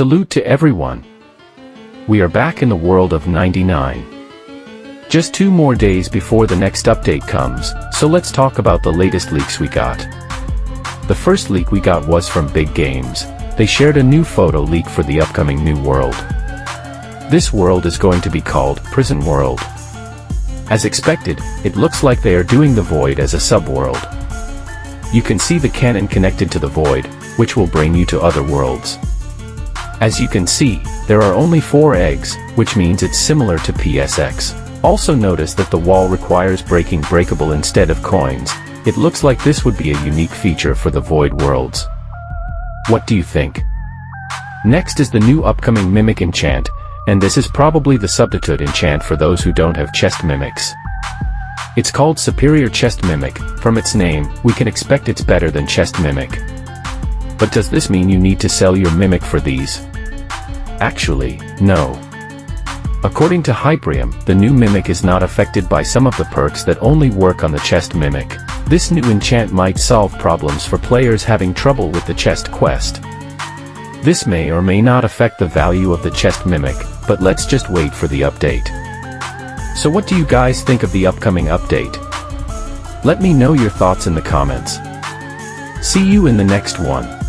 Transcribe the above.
Salute to everyone. We are back in the world of 99. Just two more days before the next update comes, so let's talk about the latest leaks we got. The first leak we got was from Big Games, they shared a new photo leak for the upcoming new world. This world is going to be called Prison World. As expected, it looks like they are doing the Void as a subworld. You can see the cannon connected to the Void, which will bring you to other worlds. As you can see, there are only four eggs, which means it's similar to PSX. Also notice that the wall requires breaking breakable instead of coins. It looks like this would be a unique feature for the Void worlds. What do you think? Next is the new upcoming Mimic enchant, and this is probably the substitute enchant for those who don't have chest mimics. It's called Superior Chest Mimic, from its name, we can expect it's better than Chest Mimic. But does this mean you need to sell your Mimic for these? Actually, no. According to Hyperium, the new Mimic is not affected by some of the perks that only work on the Chest Mimic. This new enchant might solve problems for players having trouble with the chest quest. This may or may not affect the value of the chest mimic, but let's just wait for the update. So what do you guys think of the upcoming update? Let me know your thoughts in the comments. See you in the next one.